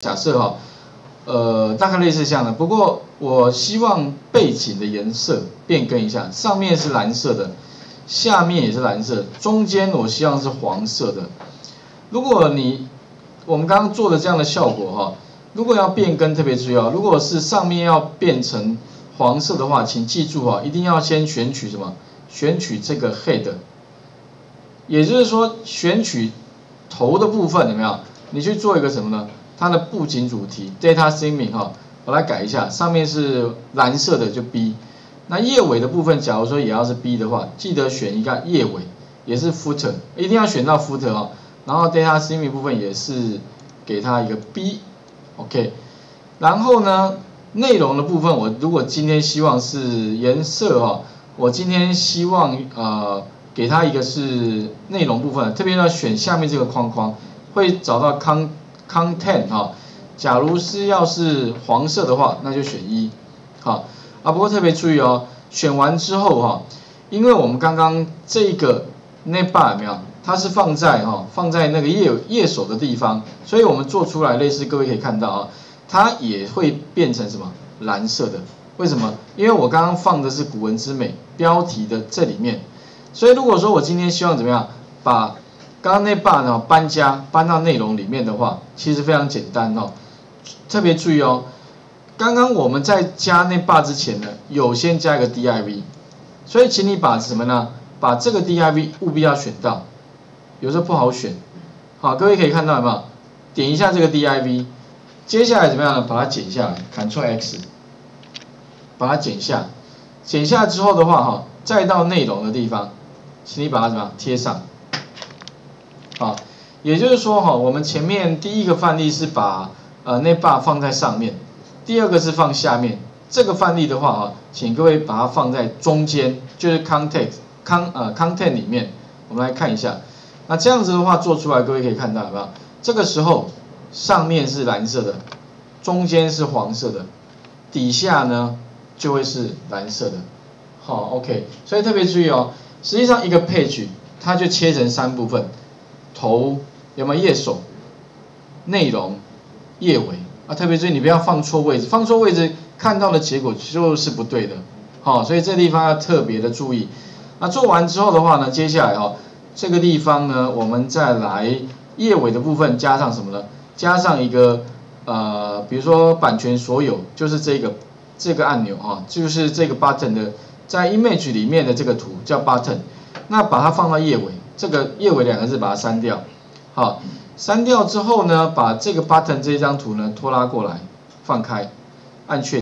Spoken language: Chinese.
假设哈，呃，大概类似这样的。不过我希望背景的颜色变更一下，上面是蓝色的，下面也是蓝色，中间我希望是黄色的。如果你我们刚刚做的这样的效果哈，如果要变更特别注意啊，如果是上面要变成黄色的话，请记住哈，一定要先选取什么？选取这个 head，也就是说选取头的部分有没有？你去做一个什么呢？它的布景主题 data theming 哈，我来改一下，上面是蓝色的就 B，那页尾的部分，假如说也要是 B 的话，记得选一个页尾，也是 footer，一定要选到 footer 哦。然后 data theming 部分也是给它一个 B，OK。然后呢，内容的部分，我如果今天希望是颜色哈。我今天希望呃给它一个是内容部分，特别要选下面这个框框，会找到 con content 哈。假如是要是黄色的话，那就选一，好啊。不过特别注意哦，选完之后哈，因为我们刚刚这个 navbar 没有？它是放在哈放在那个页页首的地方，所以我们做出来类似各位可以看到啊，它也会变成什么蓝色的。为什么？因为我刚刚放的是古文之美标题的这里面，所以如果说我今天希望怎么样，把刚刚那 bar 呢搬家搬到内容里面的话，其实非常简单哦。特别注意哦，刚刚我们在加那 bar 之前呢，有先加一个 div，所以请你把什么呢？把这个 div 务必要选到，有时候不好选。好，各位可以看到有没有？点一下这个 div，接下来怎么样呢？把它剪下来，Ctrl X。把它剪下，剪下之后的话哈，再到内容的地方，请你把它怎么贴上，好，也就是说哈，我们前面第一个范例是把呃那把放在上面，第二个是放下面，这个范例的话哈，请各位把它放在中间，就是 context con 呃 content 里面，我们来看一下，那这样子的话做出来，各位可以看到有没有？这个时候上面是蓝色的，中间是黄色的，底下呢？就会是蓝色的，好，OK，所以特别注意哦，实际上一个 page 它就切成三部分，头有没有页首，内容，页尾啊，特别注意你不要放错位置，放错位置看到的结果就是不对的，好，所以这地方要特别的注意。那做完之后的话呢，接下来哦，这个地方呢，我们再来页尾的部分加上什么呢？加上一个呃，比如说版权所有，就是这个。这个按钮啊，就是这个 button 的，在 image 里面的这个图叫 button，那把它放到页尾，这个叶尾两个字把它删掉，好，删掉之后呢，把这个 button 这张图呢拖拉过来，放开，按确。